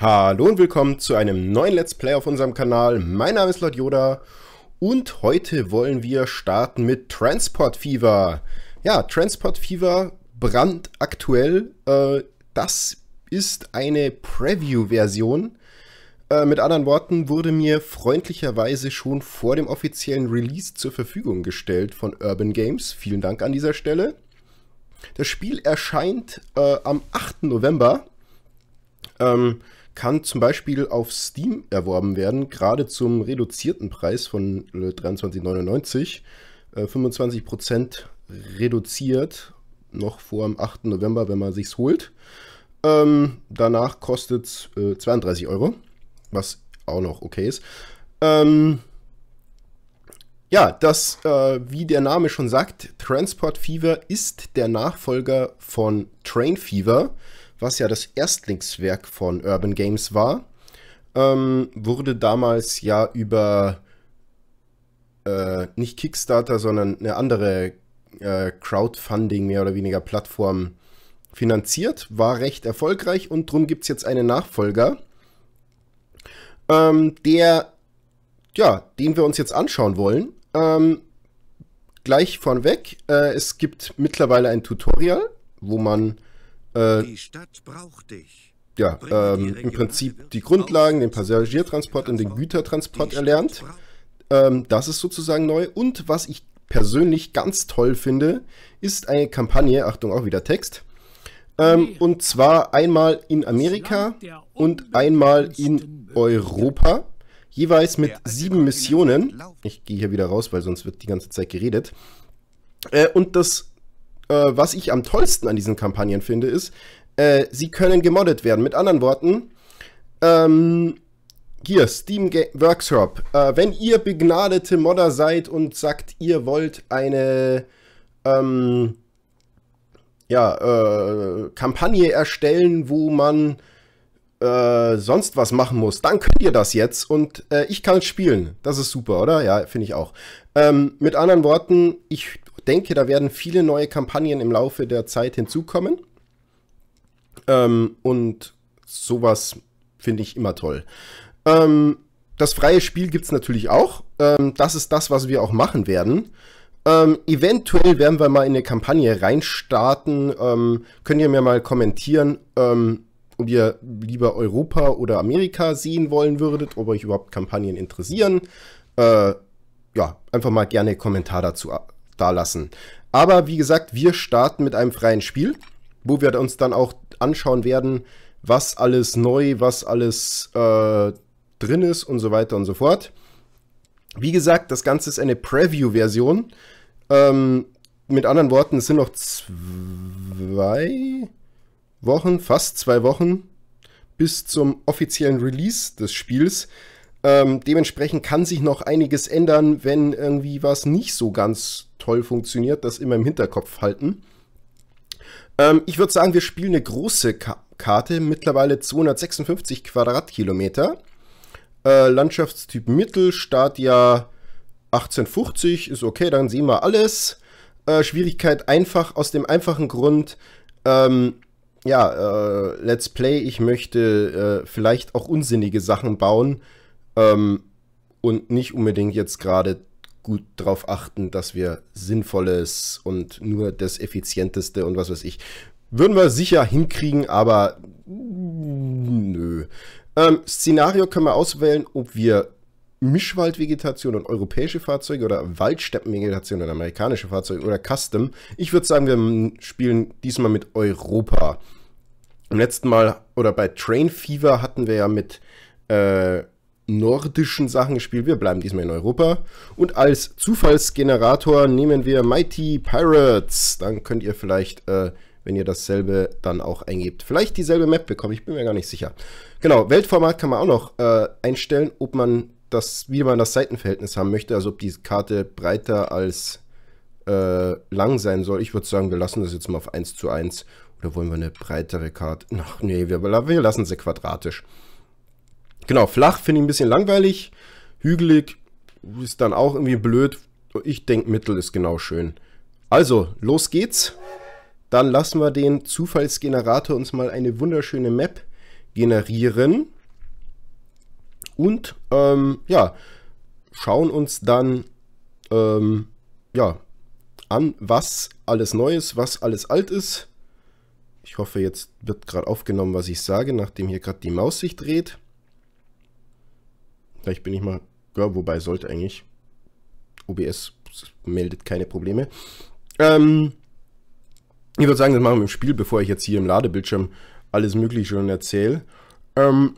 Hallo und willkommen zu einem neuen Let's Play auf unserem Kanal. Mein Name ist Lord Yoda und heute wollen wir starten mit Transport Fever. Ja, Transport Fever brandaktuell. Äh, das ist eine Preview-Version. Äh, mit anderen Worten wurde mir freundlicherweise schon vor dem offiziellen Release zur Verfügung gestellt von Urban Games. Vielen Dank an dieser Stelle. Das Spiel erscheint äh, am 8. November. Ähm, kann zum Beispiel auf Steam erworben werden, gerade zum reduzierten Preis von 23,99. Äh, 25% äh, reduziert, noch vor dem 8. November, wenn man sich's holt. Ähm, danach kostet es äh, 32 Euro, was auch noch okay ist. Ähm, ja, das, äh, wie der Name schon sagt, Transport Fever ist der Nachfolger von Train Fever was ja das Erstlingswerk von Urban Games war, ähm, wurde damals ja über äh, nicht Kickstarter, sondern eine andere äh, Crowdfunding mehr oder weniger Plattform finanziert, war recht erfolgreich und darum gibt es jetzt einen Nachfolger, ähm, der, ja, den wir uns jetzt anschauen wollen. Ähm, gleich vorneweg, äh, es gibt mittlerweile ein Tutorial, wo man äh, die Stadt braucht dich. Ja, ähm, im Prinzip die Grundlagen, den Passagiertransport und den Gütertransport erlernt. Ähm, das ist sozusagen neu. Und was ich persönlich ganz toll finde, ist eine Kampagne, Achtung, auch wieder Text. Ähm, und zwar einmal in Amerika und einmal in Europa. Jeweils mit sieben Missionen. Ich gehe hier wieder raus, weil sonst wird die ganze Zeit geredet. Äh, und das äh, was ich am tollsten an diesen Kampagnen finde, ist, äh, sie können gemoddet werden. Mit anderen Worten, ähm, hier, Steam Ga Workshop. Äh, wenn ihr begnadete Modder seid und sagt, ihr wollt eine ähm, ja, äh, Kampagne erstellen, wo man äh, sonst was machen muss, dann könnt ihr das jetzt und äh, ich kann es spielen. Das ist super, oder? Ja, finde ich auch. Ähm, mit anderen Worten, ich denke, da werden viele neue Kampagnen im Laufe der Zeit hinzukommen. Ähm, und sowas finde ich immer toll. Ähm, das freie Spiel gibt es natürlich auch. Ähm, das ist das, was wir auch machen werden. Ähm, eventuell werden wir mal in eine Kampagne reinstarten. Ähm, könnt ihr mir mal kommentieren, ähm, ob ihr lieber Europa oder Amerika sehen wollen würdet, ob euch überhaupt Kampagnen interessieren. Äh, ja, einfach mal gerne Kommentar dazu da lassen. Aber wie gesagt, wir starten mit einem freien Spiel, wo wir uns dann auch anschauen werden, was alles neu, was alles äh, drin ist und so weiter und so fort. Wie gesagt, das Ganze ist eine Preview-Version. Ähm, mit anderen Worten, es sind noch zwei Wochen, fast zwei Wochen bis zum offiziellen Release des Spiels. Ähm, dementsprechend kann sich noch einiges ändern, wenn irgendwie was nicht so ganz toll funktioniert. Das immer im Hinterkopf halten. Ähm, ich würde sagen, wir spielen eine große Ka Karte, mittlerweile 256 Quadratkilometer. Äh, Landschaftstyp Mittel, Startjahr 1850, ist okay, dann sehen wir alles. Äh, Schwierigkeit einfach, aus dem einfachen Grund, ähm, ja, äh, Let's Play, ich möchte äh, vielleicht auch unsinnige Sachen bauen ähm, und nicht unbedingt jetzt gerade gut darauf achten, dass wir Sinnvolles und nur das Effizienteste und was weiß ich. Würden wir sicher hinkriegen, aber nö. Ähm, Szenario können wir auswählen, ob wir Mischwaldvegetation und europäische Fahrzeuge oder Waldsteppenvegetation und amerikanische Fahrzeuge oder Custom. Ich würde sagen, wir spielen diesmal mit Europa. Im letzten Mal oder bei Train Fever hatten wir ja mit äh, nordischen Sachen gespielt. Wir bleiben diesmal in Europa. Und als Zufallsgenerator nehmen wir Mighty Pirates. Dann könnt ihr vielleicht, äh, wenn ihr dasselbe dann auch eingebt, vielleicht dieselbe Map bekommen. Ich bin mir gar nicht sicher. Genau, Weltformat kann man auch noch äh, einstellen, ob man das, wie man das Seitenverhältnis haben möchte. Also ob die Karte breiter als äh, lang sein soll. Ich würde sagen, wir lassen das jetzt mal auf 1 zu 1. Oder wollen wir eine breitere Karte? Ach nee, wir, wir lassen sie quadratisch. Genau, flach finde ich ein bisschen langweilig. Hügelig ist dann auch irgendwie blöd. Ich denke, Mittel ist genau schön. Also, los geht's. Dann lassen wir den Zufallsgenerator uns mal eine wunderschöne Map generieren. Und ähm, ja, schauen uns dann ähm, ja, an, was alles neu ist, was alles alt ist. Ich hoffe, jetzt wird gerade aufgenommen, was ich sage, nachdem hier gerade die Maus sich dreht. Vielleicht bin ich mal, ja, wobei sollte eigentlich. OBS meldet keine Probleme. Ähm, ich würde sagen, das machen wir im Spiel, bevor ich jetzt hier im Ladebildschirm alles Mögliche schon erzähle. Ähm,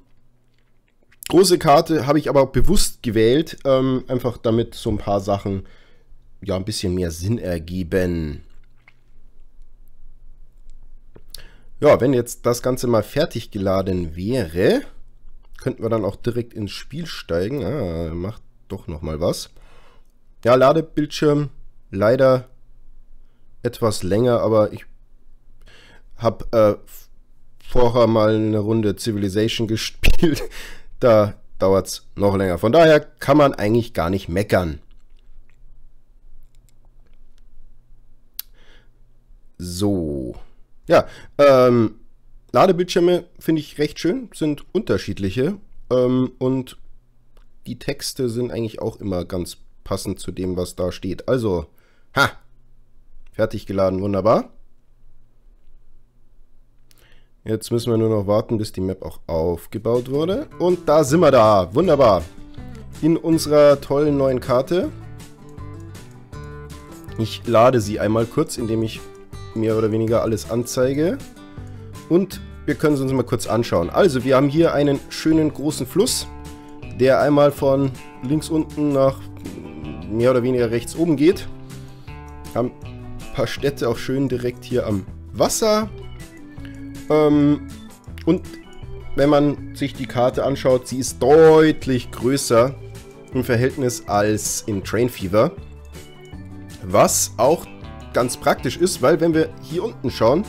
große Karte habe ich aber bewusst gewählt, ähm, einfach damit so ein paar Sachen ja ein bisschen mehr Sinn ergeben. Ja, wenn jetzt das Ganze mal fertig geladen wäre, könnten wir dann auch direkt ins Spiel steigen. Ah, macht doch noch mal was. Ja, Ladebildschirm leider etwas länger, aber ich habe äh, vorher mal eine Runde Civilization gespielt. da dauert es noch länger. Von daher kann man eigentlich gar nicht meckern. So. Ja, ähm, Ladebildschirme finde ich recht schön, sind unterschiedliche ähm, und die Texte sind eigentlich auch immer ganz passend zu dem, was da steht. Also, ha, fertig geladen, wunderbar. Jetzt müssen wir nur noch warten, bis die Map auch aufgebaut wurde. Und da sind wir da, wunderbar. In unserer tollen neuen Karte. Ich lade sie einmal kurz, indem ich mehr oder weniger alles anzeige. Und wir können es uns mal kurz anschauen. Also, wir haben hier einen schönen großen Fluss, der einmal von links unten nach mehr oder weniger rechts oben geht. Wir haben ein paar Städte auch schön direkt hier am Wasser. Ähm, und wenn man sich die Karte anschaut, sie ist deutlich größer im Verhältnis als in Train Fever. Was auch ganz praktisch ist, weil wenn wir hier unten schauen,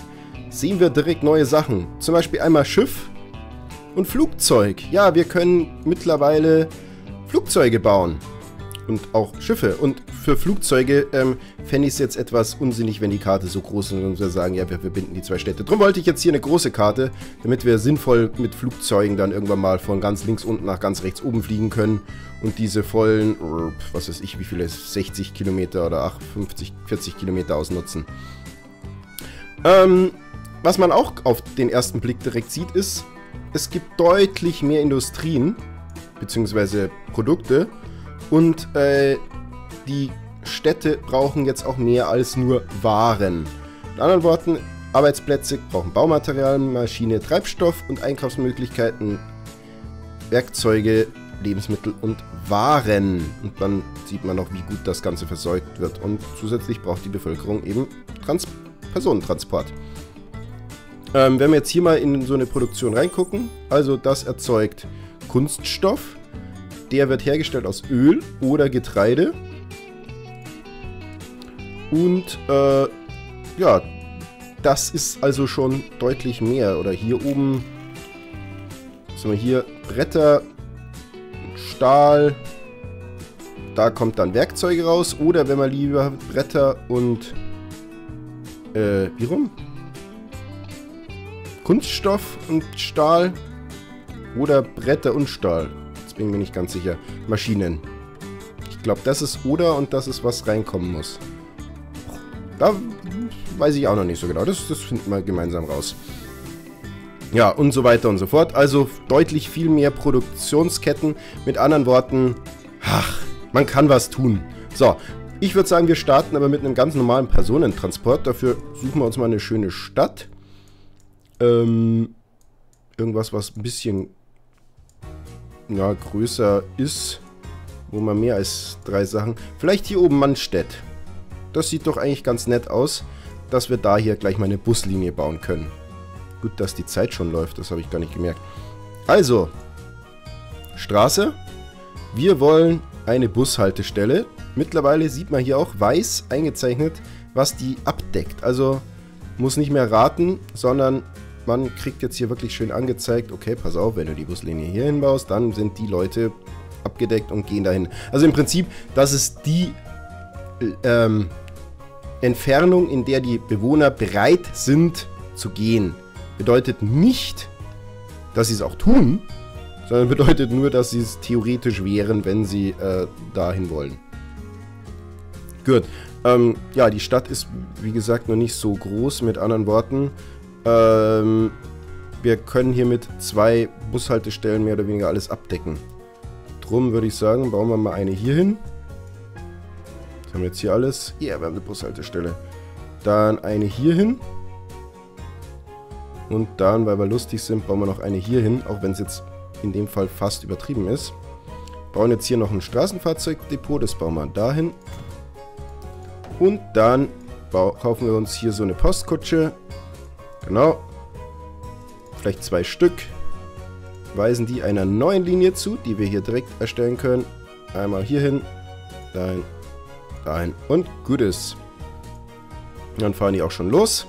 sehen wir direkt neue Sachen. Zum Beispiel einmal Schiff und Flugzeug. Ja, wir können mittlerweile Flugzeuge bauen und auch Schiffe. Und für Flugzeuge ähm, fände ich es jetzt etwas unsinnig, wenn die Karte so groß ist und wir sagen, ja, wir verbinden die zwei Städte. Darum wollte ich jetzt hier eine große Karte, damit wir sinnvoll mit Flugzeugen dann irgendwann mal von ganz links unten nach ganz rechts oben fliegen können und diese vollen, was weiß ich, wie viele, 60 Kilometer oder 50, 40 Kilometer ausnutzen. Ähm, was man auch auf den ersten Blick direkt sieht, ist, es gibt deutlich mehr Industrien, beziehungsweise Produkte, und äh, die Städte brauchen jetzt auch mehr als nur Waren. In anderen Worten, Arbeitsplätze brauchen Baumaterial, Maschine, Treibstoff und Einkaufsmöglichkeiten, Werkzeuge, Lebensmittel und Waren. Und dann sieht man auch, wie gut das Ganze versorgt wird. Und zusätzlich braucht die Bevölkerung eben Trans Personentransport. Ähm, wenn wir jetzt hier mal in so eine Produktion reingucken, also das erzeugt Kunststoff, der wird hergestellt aus Öl oder Getreide. Und äh, ja, das ist also schon deutlich mehr. Oder hier oben, sind wir hier, Bretter, Stahl, da kommt dann Werkzeuge raus. Oder wenn man lieber Bretter und, äh, wie rum? Kunststoff und Stahl oder Bretter und Stahl bin mir nicht ganz sicher. Maschinen. Ich glaube, das ist oder und das ist, was reinkommen muss. Da weiß ich auch noch nicht so genau. Das, das finden wir gemeinsam raus. Ja, und so weiter und so fort. Also deutlich viel mehr Produktionsketten. Mit anderen Worten, ach, man kann was tun. So, ich würde sagen, wir starten aber mit einem ganz normalen Personentransport. Dafür suchen wir uns mal eine schöne Stadt. Ähm, irgendwas, was ein bisschen ja, größer ist, wo man mehr als drei Sachen... Vielleicht hier oben Mannstedt. Das sieht doch eigentlich ganz nett aus, dass wir da hier gleich mal eine Buslinie bauen können. Gut, dass die Zeit schon läuft, das habe ich gar nicht gemerkt. Also, Straße. Wir wollen eine Bushaltestelle. Mittlerweile sieht man hier auch weiß eingezeichnet, was die abdeckt. Also muss nicht mehr raten, sondern man kriegt jetzt hier wirklich schön angezeigt, okay, pass auf, wenn du die Buslinie hier hinbaust, dann sind die Leute abgedeckt und gehen dahin. Also im Prinzip, das ist die ähm, Entfernung, in der die Bewohner bereit sind zu gehen. Bedeutet nicht, dass sie es auch tun, sondern bedeutet nur, dass sie es theoretisch wären, wenn sie äh, dahin wollen. Gut. Ähm, ja, die Stadt ist, wie gesagt, noch nicht so groß. Mit anderen Worten, ähm, wir können hier mit zwei Bushaltestellen mehr oder weniger alles abdecken. Drum würde ich sagen, bauen wir mal eine hier hin. Was haben wir jetzt hier alles? Ja, yeah, wir haben eine Bushaltestelle. Dann eine hier hin. Und dann, weil wir lustig sind, bauen wir noch eine hier hin, auch wenn es jetzt in dem Fall fast übertrieben ist. Bauen jetzt hier noch ein Straßenfahrzeugdepot, das bauen wir dahin. Und dann kaufen wir uns hier so eine Postkutsche. Genau. Vielleicht zwei Stück. Weisen die einer neuen Linie zu, die wir hier direkt erstellen können. Einmal hier hin, dahin, dahin und gut ist. Dann fahren die auch schon los.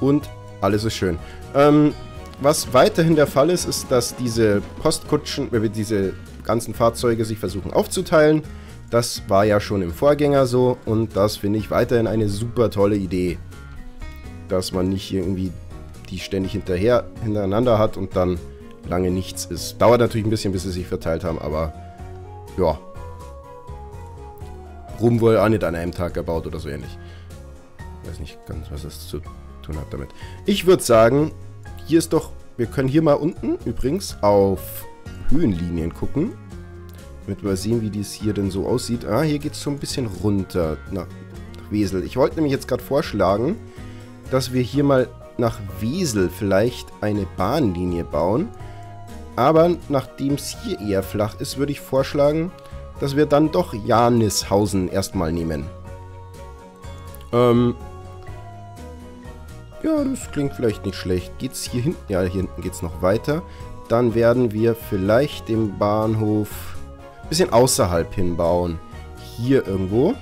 Und alles ist schön. Ähm, was weiterhin der Fall ist, ist, dass diese Postkutschen, äh, diese ganzen Fahrzeuge sich versuchen aufzuteilen. Das war ja schon im Vorgänger so und das finde ich weiterhin eine super tolle Idee. Dass man nicht irgendwie die ständig hinterher, hintereinander hat und dann lange nichts ist. Dauert natürlich ein bisschen, bis sie sich verteilt haben, aber ja. Rum wohl auch nicht an einem Tag erbaut oder so ähnlich. Weiß nicht ganz, was das zu tun hat damit. Ich würde sagen, hier ist doch... Wir können hier mal unten übrigens auf Höhenlinien gucken. Damit wir sehen, wie dies hier denn so aussieht. Ah, hier geht es so ein bisschen runter nach, nach Wesel. Ich wollte nämlich jetzt gerade vorschlagen, dass wir hier mal nach Wesel vielleicht eine Bahnlinie bauen. Aber nachdem es hier eher flach ist, würde ich vorschlagen, dass wir dann doch Janishausen erstmal nehmen. Ähm, ja, das klingt vielleicht nicht schlecht. Geht's hier hinten? Ja, hier hinten geht es noch weiter. Dann werden wir vielleicht den Bahnhof ein bisschen außerhalb hinbauen. Hier irgendwo.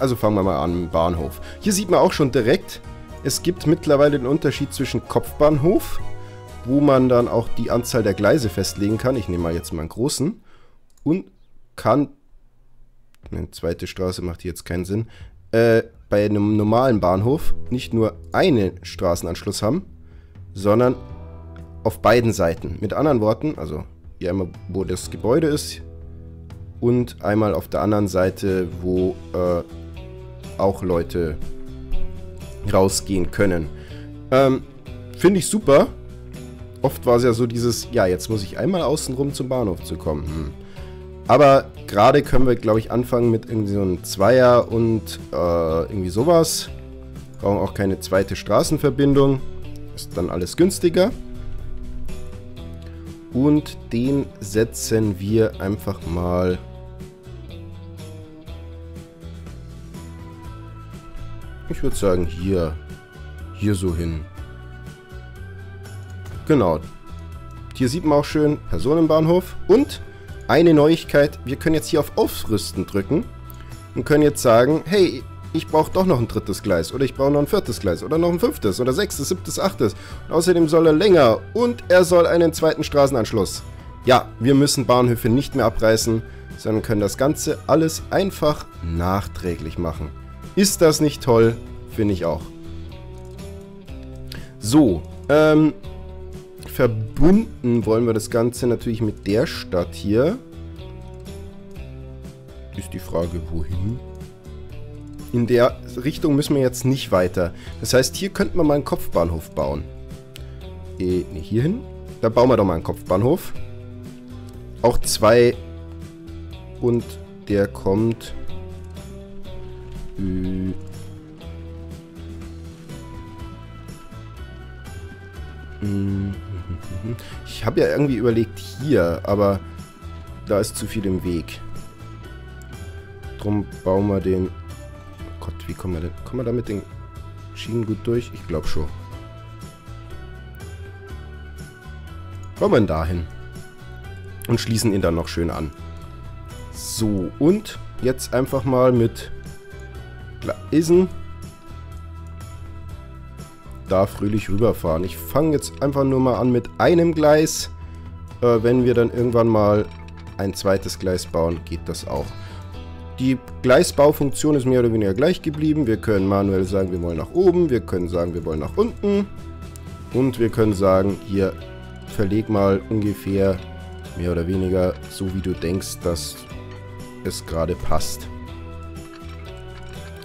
Also fangen wir mal an, Bahnhof. Hier sieht man auch schon direkt, es gibt mittlerweile den Unterschied zwischen Kopfbahnhof, wo man dann auch die Anzahl der Gleise festlegen kann. Ich nehme mal jetzt mal einen großen. Und kann... Eine zweite Straße macht hier jetzt keinen Sinn. Äh, bei einem normalen Bahnhof nicht nur einen Straßenanschluss haben, sondern auf beiden Seiten. Mit anderen Worten, also hier einmal, wo das Gebäude ist und einmal auf der anderen Seite, wo äh, auch Leute rausgehen können. Ähm, Finde ich super. Oft war es ja so dieses, ja, jetzt muss ich einmal außenrum zum Bahnhof zu kommen. Hm. Aber gerade können wir, glaube ich, anfangen mit irgendwie so einem Zweier und äh, irgendwie sowas. Brauchen auch keine zweite Straßenverbindung. Ist dann alles günstiger. Und den setzen wir einfach mal... Ich würde sagen, hier. Hier so hin. Genau. Hier sieht man auch schön Personenbahnhof. Und eine Neuigkeit, wir können jetzt hier auf Aufrüsten drücken und können jetzt sagen, hey, ich brauche doch noch ein drittes Gleis oder ich brauche noch ein viertes Gleis oder noch ein fünftes oder sechstes, siebtes, achtes. Und außerdem soll er länger und er soll einen zweiten Straßenanschluss. Ja, wir müssen Bahnhöfe nicht mehr abreißen, sondern können das Ganze alles einfach nachträglich machen. Ist das nicht toll? Finde ich auch. So, ähm, verbunden wollen wir das Ganze natürlich mit der Stadt hier. Ist die Frage, wohin? In der Richtung müssen wir jetzt nicht weiter. Das heißt, hier könnten wir mal einen Kopfbahnhof bauen. Eh, ne, hier hin. Da bauen wir doch mal einen Kopfbahnhof. Auch zwei. Und der kommt... Äh, Ich habe ja irgendwie überlegt hier, aber da ist zu viel im Weg. Drum bauen wir den... Oh Gott, wie kommen wir denn... Kommen wir da mit den Schienen gut durch? Ich glaube schon. Bauen wir ihn dahin. Und schließen ihn dann noch schön an. So, und jetzt einfach mal mit Gleisen da fröhlich rüberfahren. Ich fange jetzt einfach nur mal an mit einem Gleis. Äh, wenn wir dann irgendwann mal ein zweites Gleis bauen, geht das auch. Die Gleisbaufunktion ist mehr oder weniger gleich geblieben. Wir können manuell sagen, wir wollen nach oben. Wir können sagen, wir wollen nach unten. Und wir können sagen, hier verleg mal ungefähr mehr oder weniger so, wie du denkst, dass es gerade passt.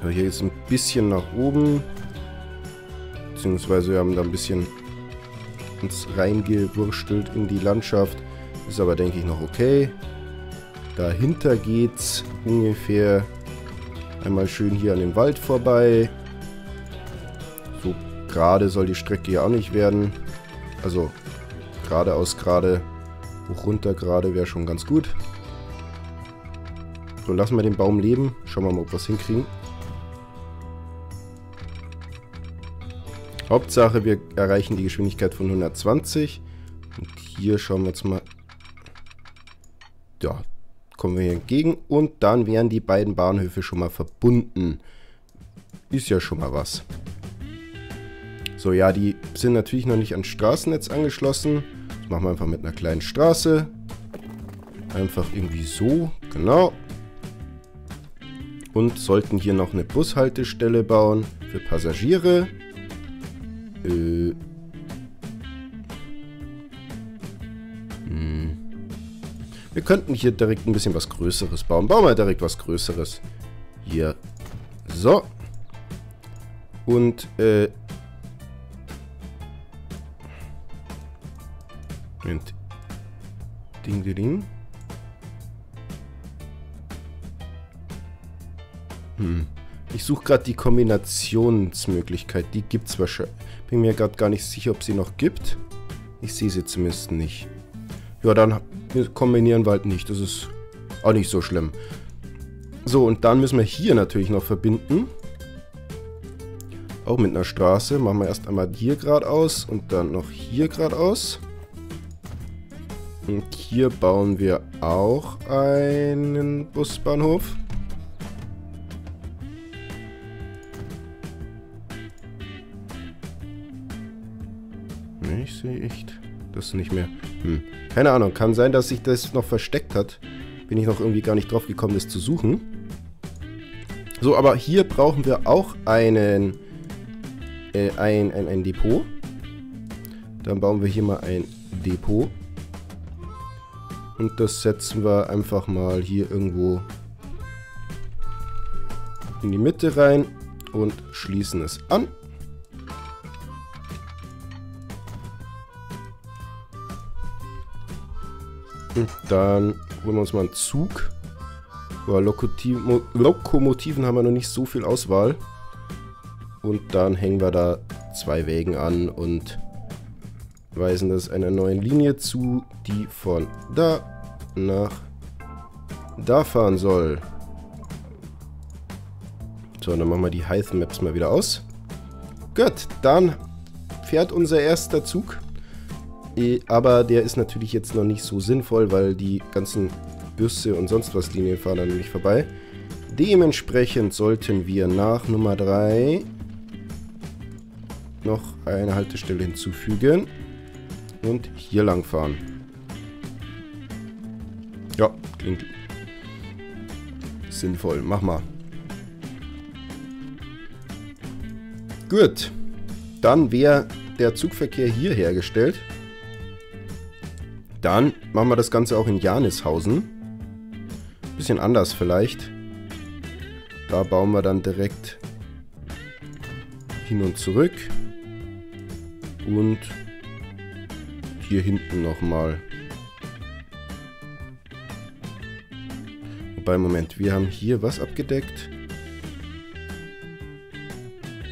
Also hier ist ein bisschen nach oben. Beziehungsweise wir haben da ein bisschen uns reingewurstelt in die Landschaft. Ist aber, denke ich, noch okay. Dahinter geht's ungefähr einmal schön hier an dem Wald vorbei. So gerade soll die Strecke ja auch nicht werden. Also geradeaus gerade, hoch runter gerade wäre schon ganz gut. So, lassen wir den Baum leben. Schauen wir mal, ob wir es hinkriegen. Hauptsache, wir erreichen die Geschwindigkeit von 120. Und hier schauen wir jetzt mal. Ja, kommen wir hier entgegen. Und dann wären die beiden Bahnhöfe schon mal verbunden. Ist ja schon mal was. So, ja, die sind natürlich noch nicht ans Straßennetz angeschlossen. Das machen wir einfach mit einer kleinen Straße. Einfach irgendwie so, genau. Und sollten hier noch eine Bushaltestelle bauen für Passagiere. Äh. Hm. Wir könnten hier direkt ein bisschen was Größeres bauen. Bauen wir direkt was Größeres. Hier. So. Und, äh... Moment. Ding, ding, ding. Hm. Ich suche gerade die Kombinationsmöglichkeit. Die gibt es wahrscheinlich. Bin mir gerade gar nicht sicher, ob sie noch gibt. Ich sehe sie zumindest nicht. Ja, dann kombinieren wir halt nicht. Das ist auch nicht so schlimm. So, und dann müssen wir hier natürlich noch verbinden. Auch mit einer Straße. Machen wir erst einmal hier geradeaus und dann noch hier geradeaus. Und hier bauen wir auch einen Busbahnhof. Sehe echt das nicht mehr. Hm. Keine Ahnung, kann sein, dass sich das noch versteckt hat. Bin ich noch irgendwie gar nicht drauf gekommen, das zu suchen. So, aber hier brauchen wir auch einen, äh, ein, ein, ein Depot. Dann bauen wir hier mal ein Depot. Und das setzen wir einfach mal hier irgendwo in die Mitte rein und schließen es an. Dann holen wir uns mal einen Zug. Boah, Lokomotiven haben wir noch nicht so viel Auswahl. Und dann hängen wir da zwei Wägen an und weisen das einer neuen Linie zu, die von da nach da fahren soll. So, dann machen wir die Height Maps mal wieder aus. Gut, dann fährt unser erster Zug. Eh, aber der ist natürlich jetzt noch nicht so sinnvoll, weil die ganzen Bürste und sonst was Linien fahren dann nicht vorbei. Dementsprechend sollten wir nach Nummer 3 noch eine Haltestelle hinzufügen und hier lang fahren. Ja, klingt sinnvoll. Mach mal. Gut. Dann wäre der Zugverkehr hier hergestellt. Dann machen wir das Ganze auch in Janishausen. Bisschen anders vielleicht. Da bauen wir dann direkt hin und zurück. Und hier hinten nochmal. Wobei, Moment, wir haben hier was abgedeckt.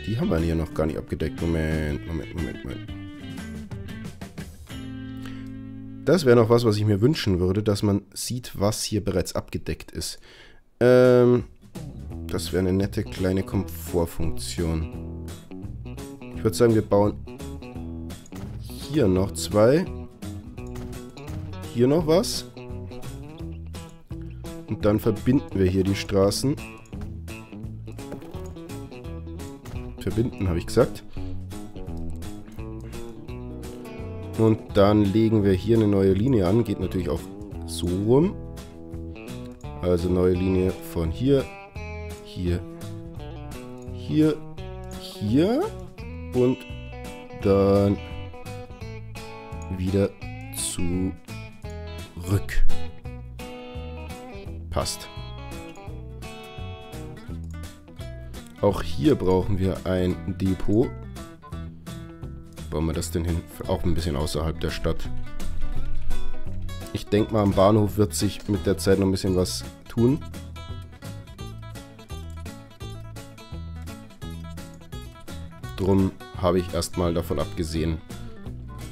Die haben wir hier noch gar nicht abgedeckt. Moment, Moment, Moment, Moment. Das wäre noch was, was ich mir wünschen würde, dass man sieht, was hier bereits abgedeckt ist. Ähm, das wäre eine nette kleine Komfortfunktion. Ich würde sagen, wir bauen hier noch zwei. Hier noch was. Und dann verbinden wir hier die Straßen. Verbinden, habe ich gesagt. Und dann legen wir hier eine neue Linie an. Geht natürlich auch so rum. Also neue Linie von hier, hier, hier, hier und dann wieder zurück. Passt. Auch hier brauchen wir ein Depot. Bauen wir das denn hin? Auch ein bisschen außerhalb der Stadt. Ich denke mal, am Bahnhof wird sich mit der Zeit noch ein bisschen was tun. Drum habe ich erstmal davon abgesehen,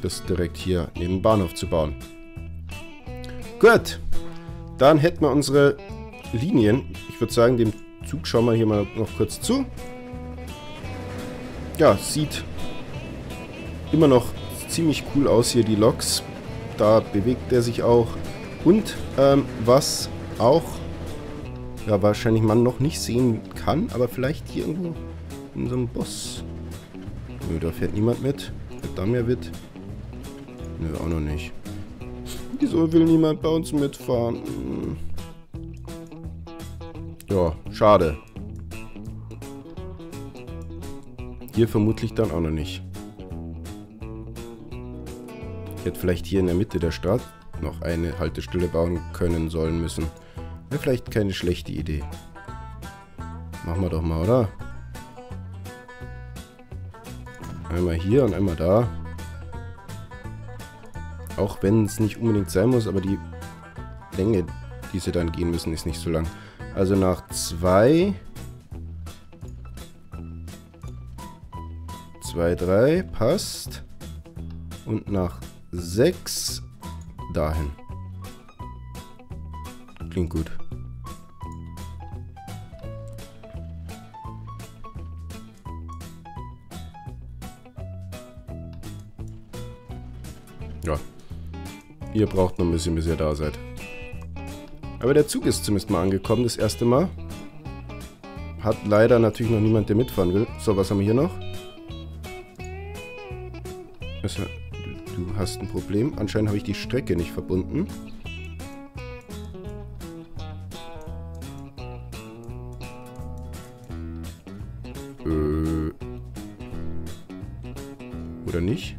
das direkt hier neben dem Bahnhof zu bauen. Gut, dann hätten wir unsere Linien. Ich würde sagen, dem Zug schauen wir hier mal noch kurz zu. Ja, sieht immer noch ziemlich cool aus hier, die Loks. Da bewegt er sich auch. Und ähm, was auch ja, wahrscheinlich man noch nicht sehen kann, aber vielleicht hier irgendwo in so einem Boss. Nö, da fährt niemand mit. Da mehr mit? Nö, auch noch nicht. Wieso will niemand bei uns mitfahren? Hm. Ja, schade. Hier vermutlich dann auch noch nicht. Hätte vielleicht hier in der Mitte der Stadt noch eine Haltestelle bauen können, sollen müssen. Wäre vielleicht keine schlechte Idee. Machen wir doch mal, oder? Einmal hier und einmal da. Auch wenn es nicht unbedingt sein muss, aber die Länge, die sie dann gehen müssen, ist nicht so lang. Also nach zwei... Zwei, drei, passt. Und nach sechs dahin. Klingt gut. Ja. Ihr braucht noch ein bisschen, bis ihr da seid. Aber der Zug ist zumindest mal angekommen, das erste Mal. Hat leider natürlich noch niemand, der mitfahren will. So, was haben wir hier noch? Du hast ein Problem. Anscheinend habe ich die Strecke nicht verbunden. Äh. Oder nicht?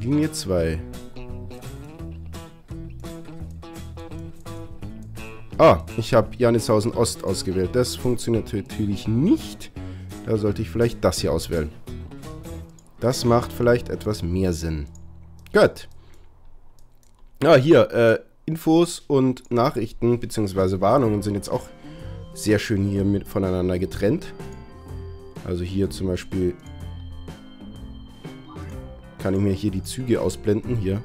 Linie 2. Ah, ich habe Janishausen Ost ausgewählt. Das funktioniert natürlich nicht. Da sollte ich vielleicht das hier auswählen. Das macht vielleicht etwas mehr Sinn. Gut. Ja, hier, äh, Infos und Nachrichten bzw. Warnungen sind jetzt auch sehr schön hier mit voneinander getrennt. Also hier zum Beispiel kann ich mir hier die Züge ausblenden, hier.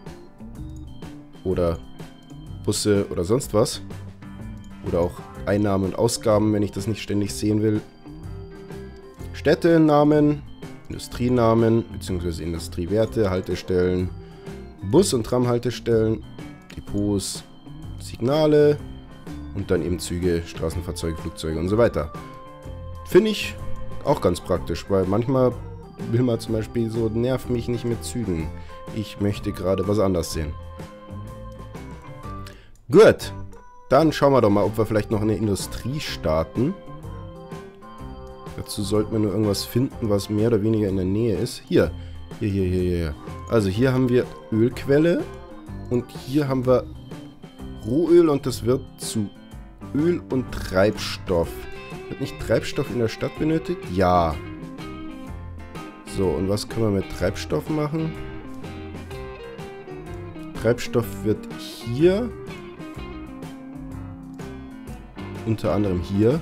Oder Busse oder sonst was. Oder auch Einnahmen und Ausgaben, wenn ich das nicht ständig sehen will. Städtenamen, Industrienamen bzw. Industriewerte, Haltestellen, Bus- und Tramhaltestellen, Depots, Signale und dann eben Züge, Straßenfahrzeuge, Flugzeuge und so weiter. Finde ich auch ganz praktisch, weil manchmal will man zum Beispiel so, nerv mich nicht mit Zügen. Ich möchte gerade was anderes sehen. Gut, dann schauen wir doch mal, ob wir vielleicht noch eine Industrie starten. Dazu sollten wir nur irgendwas finden, was mehr oder weniger in der Nähe ist. Hier, hier, hier, hier, hier. Also hier haben wir Ölquelle und hier haben wir Rohöl und das wird zu Öl und Treibstoff. Wird nicht Treibstoff in der Stadt benötigt? Ja. So, und was können wir mit Treibstoff machen? Treibstoff wird hier unter anderem hier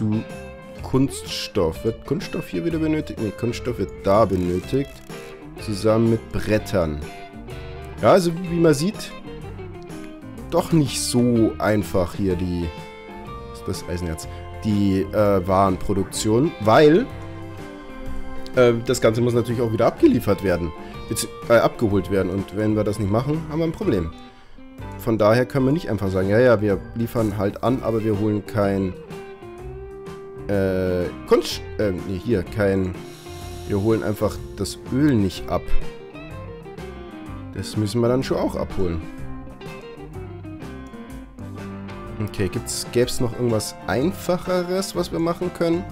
zu Kunststoff. Wird Kunststoff hier wieder benötigt? Ne, Kunststoff wird da benötigt. Zusammen mit Brettern. Ja, also wie man sieht, doch nicht so einfach hier die... Was ist das Eisenerz? Die äh, Warenproduktion, weil äh, das Ganze muss natürlich auch wieder abgeliefert werden. Äh, abgeholt werden. Und wenn wir das nicht machen, haben wir ein Problem. Von daher können wir nicht einfach sagen, ja, ja, wir liefern halt an, aber wir holen kein äh, Kunst, äh, nee, hier, kein, wir holen einfach das Öl nicht ab. Das müssen wir dann schon auch abholen. Okay, gäbe es noch irgendwas Einfacheres, was wir machen können?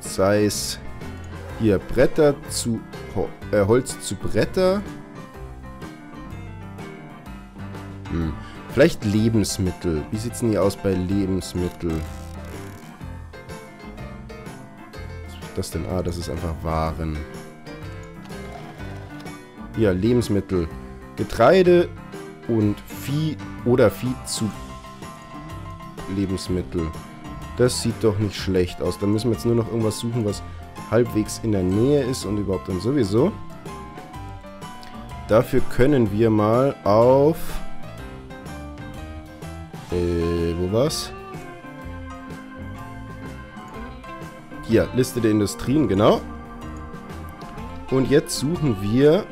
Sei es hier Bretter zu äh, Holz zu Bretter. Hm. Vielleicht Lebensmittel. Wie sieht es denn hier aus bei Lebensmittel? Was ist das denn? Ah, das ist einfach Waren. Ja, Lebensmittel. Getreide und Vieh oder Vieh zu Lebensmittel. Das sieht doch nicht schlecht aus. Da müssen wir jetzt nur noch irgendwas suchen, was halbwegs in der Nähe ist und überhaupt dann sowieso. Dafür können wir mal auf... Äh, wo war's? Hier, Liste der Industrien, genau. Und jetzt suchen wir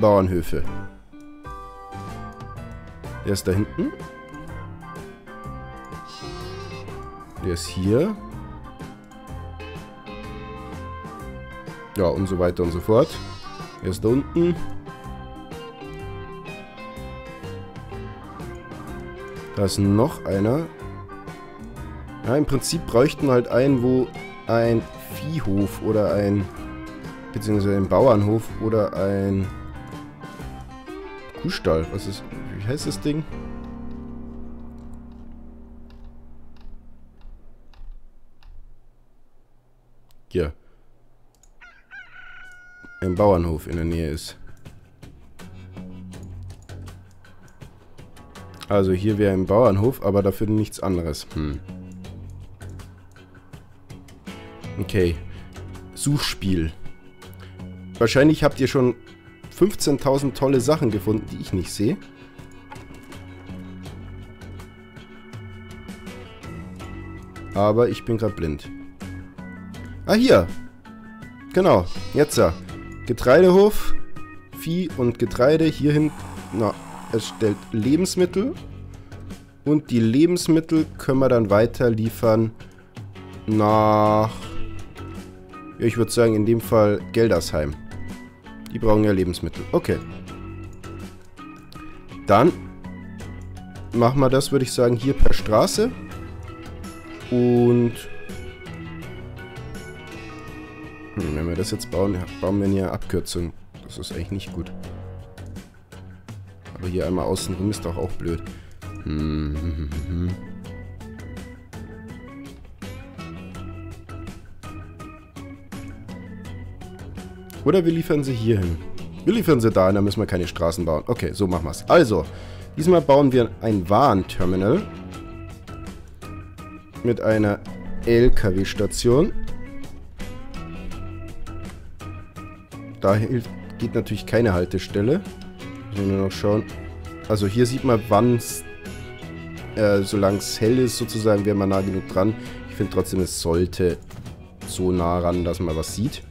Bauernhöfe. Der ist da hinten. Der ist hier. Ja, und so weiter und so fort. Er ist da unten. Da ist noch einer. Ja, im Prinzip bräuchten wir halt einen, wo ein Viehhof oder ein... beziehungsweise ein Bauernhof oder ein Kuhstall. Was ist... wie heißt das Ding? Hier ein Bauernhof in der Nähe ist. Also hier wäre ein Bauernhof, aber dafür nichts anderes. Hm. Okay. Suchspiel. Wahrscheinlich habt ihr schon 15.000 tolle Sachen gefunden, die ich nicht sehe. Aber ich bin gerade blind. Ah, hier. Genau, jetzt ja. Getreidehof, Vieh und Getreide hierhin, na, es stellt Lebensmittel. Und die Lebensmittel können wir dann weiter liefern nach, ja, ich würde sagen in dem Fall Geldersheim. Die brauchen ja Lebensmittel. Okay. Dann machen wir das, würde ich sagen, hier per Straße. Und hm, wenn wir das jetzt bauen, bauen wir eine Abkürzung. Das ist eigentlich nicht gut. Aber hier einmal außen rum ist doch auch blöd. Hm, hm, hm, Oder wir liefern sie hier hin. Wir liefern sie da, dann müssen wir keine Straßen bauen. Okay, so machen wir es. Also, diesmal bauen wir ein Warenterminal. Mit einer LKW-Station. Da geht natürlich keine Haltestelle. Wir nur noch schauen. Also hier sieht man, wann es, äh, solange es hell ist sozusagen, wäre man nah genug dran. Ich finde trotzdem, es sollte so nah ran, dass man was sieht.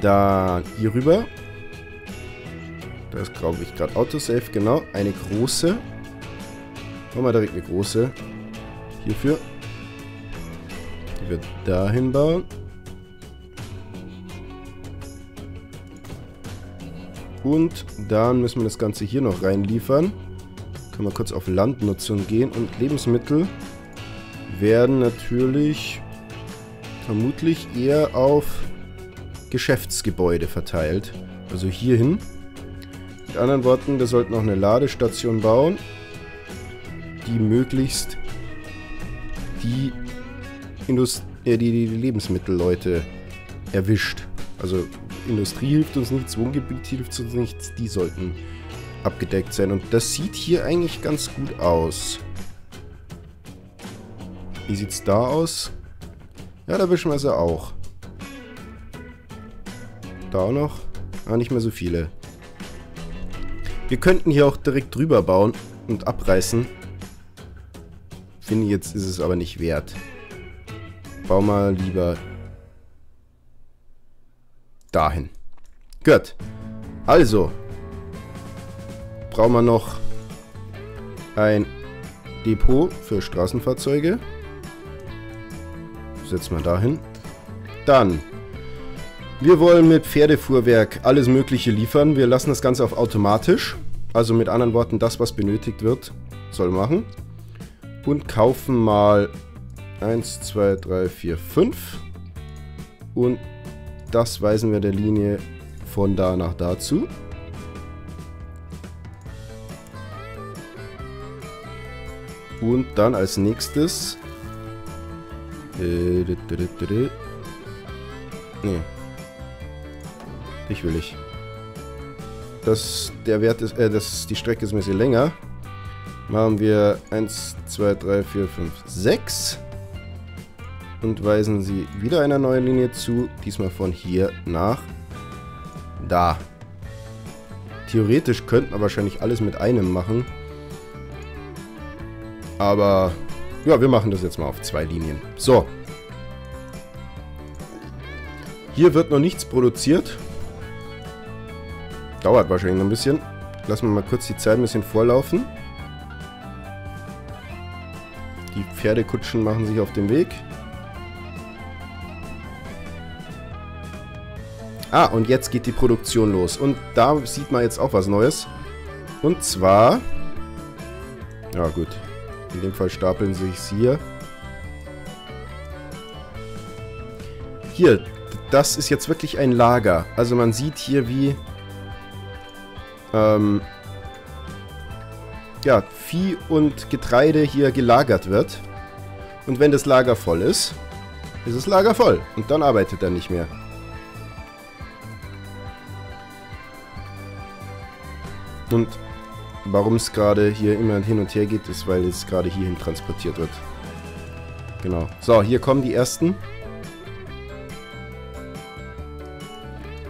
Da hier rüber. Da ist, glaube ich, gerade Autosave, genau. Eine große. Machen wir direkt eine große. Hierfür. Die wir dahin bauen. Und dann müssen wir das Ganze hier noch reinliefern. Können wir kurz auf Landnutzung gehen. Und Lebensmittel werden natürlich vermutlich eher auf Geschäftsgebäude verteilt. Also hierhin. Mit anderen Worten, wir sollten auch eine Ladestation bauen, die möglichst die, Indust äh, die, die Lebensmittelleute erwischt. Also Industrie hilft uns nichts, Wohngebiet hilft uns nichts, die sollten abgedeckt sein. Und das sieht hier eigentlich ganz gut aus. Wie sieht es da aus? Ja, da wischen wir sie auch. Da auch noch. Ah, nicht mehr so viele. Wir könnten hier auch direkt drüber bauen und abreißen. Finde jetzt ist es aber nicht wert. Bau mal lieber dahin. Gut. Also. Brauchen wir noch ein Depot für Straßenfahrzeuge. Setzen wir dahin. Dann. Wir wollen mit Pferdefuhrwerk alles mögliche liefern. Wir lassen das Ganze auf automatisch. Also mit anderen Worten, das was benötigt wird, soll machen. Und kaufen mal 1, 2, 3, 4, 5. Und das weisen wir der Linie von da nach da zu. Und dann als nächstes... Äh, nee. Ich will nicht. Das, der Wert ist, äh, das, die Strecke ist ein bisschen länger. Machen wir 1, 2, 3, 4, 5, 6. Und weisen sie wieder einer neuen Linie zu. Diesmal von hier nach da. Theoretisch könnten wir wahrscheinlich alles mit einem machen. Aber ja, wir machen das jetzt mal auf zwei Linien. So. Hier wird noch nichts produziert. Dauert wahrscheinlich noch ein bisschen. Lassen wir mal kurz die Zeit ein bisschen vorlaufen. Die Pferdekutschen machen sich auf den Weg. Ah, und jetzt geht die Produktion los. Und da sieht man jetzt auch was Neues. Und zwar... Ja gut, in dem Fall stapeln sich hier. Hier, das ist jetzt wirklich ein Lager. Also man sieht hier, wie ähm, ja, Vieh und Getreide hier gelagert wird. Und wenn das Lager voll ist, ist das Lager voll. Und dann arbeitet er nicht mehr. Und Warum es gerade hier immer hin und her geht, ist, weil es gerade hierhin transportiert wird. Genau. So, hier kommen die ersten.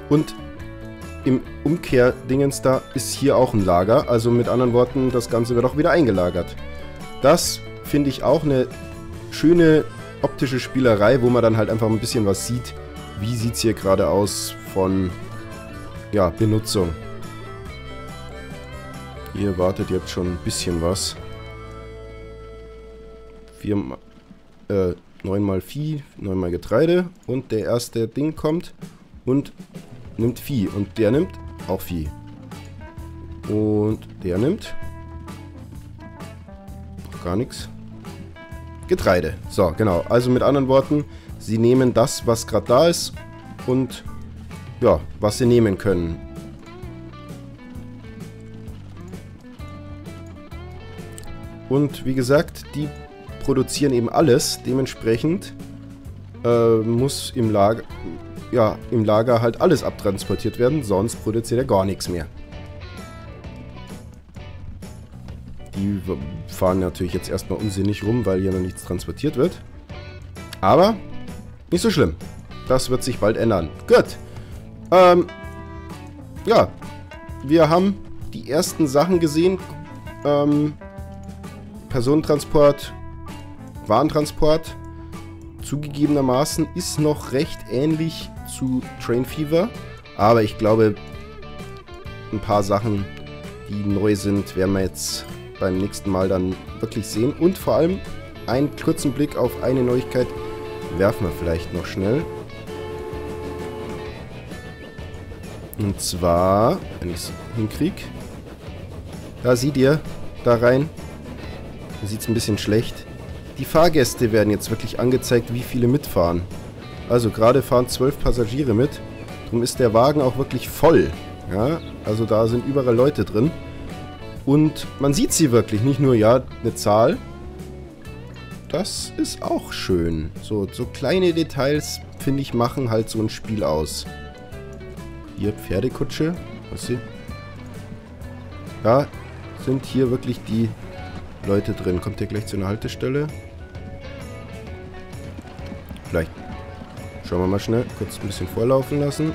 Und im Umkehrdingens da ist hier auch ein Lager. Also mit anderen Worten, das Ganze wird auch wieder eingelagert. Das finde ich auch eine schöne optische Spielerei, wo man dann halt einfach ein bisschen was sieht. Wie sieht es hier gerade aus von ja, Benutzung. Hier wartet jetzt schon ein bisschen was. Vier, äh, neunmal Vieh, neunmal Getreide. Und der erste Ding kommt und nimmt Vieh. Und der nimmt auch Vieh. Und der nimmt gar nichts. Getreide. So, genau. Also mit anderen Worten, sie nehmen das, was gerade da ist und ja, was sie nehmen können. Und wie gesagt, die produzieren eben alles. Dementsprechend äh, muss im Lager, ja, im Lager halt alles abtransportiert werden, sonst produziert er gar nichts mehr. Die fahren natürlich jetzt erstmal unsinnig rum, weil hier noch nichts transportiert wird. Aber nicht so schlimm. Das wird sich bald ändern. Gut. Ähm, ja, wir haben die ersten Sachen gesehen. Ähm, Personentransport, Warentransport zugegebenermaßen ist noch recht ähnlich zu Train Fever, aber ich glaube, ein paar Sachen, die neu sind, werden wir jetzt beim nächsten Mal dann wirklich sehen. Und vor allem einen kurzen Blick auf eine Neuigkeit werfen wir vielleicht noch schnell. Und zwar, wenn ich es hinkriege, da seht ihr, da rein, da sieht es ein bisschen schlecht. Die Fahrgäste werden jetzt wirklich angezeigt, wie viele mitfahren. Also gerade fahren zwölf Passagiere mit. Darum ist der Wagen auch wirklich voll. Ja, also da sind überall Leute drin. Und man sieht sie wirklich, nicht nur, ja, eine Zahl. Das ist auch schön. So, so kleine Details, finde ich, machen halt so ein Spiel aus. Hier Pferdekutsche. Was sie? Ja, sind hier wirklich die Leute drin. Kommt ihr gleich zu einer Haltestelle? Vielleicht. Schauen wir mal schnell. Kurz ein bisschen vorlaufen lassen.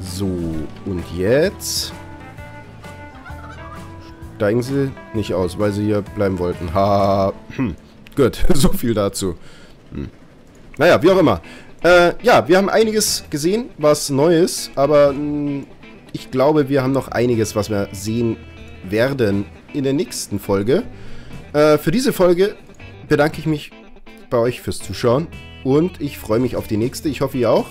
So, und jetzt steigen sie nicht aus, weil sie hier bleiben wollten. Ha. Gut, so viel dazu. Hm. Naja, wie auch immer. Äh, ja, wir haben einiges gesehen, was neu ist, aber mh, hm, ich glaube, wir haben noch einiges, was wir sehen werden in der nächsten Folge. Äh, für diese Folge bedanke ich mich bei euch fürs Zuschauen. und ich freue mich auf die nächste. Ich hoffe, ihr auch.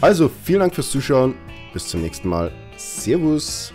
Also, vielen Dank fürs Zuschauen. Bis zum nächsten Mal. Servus.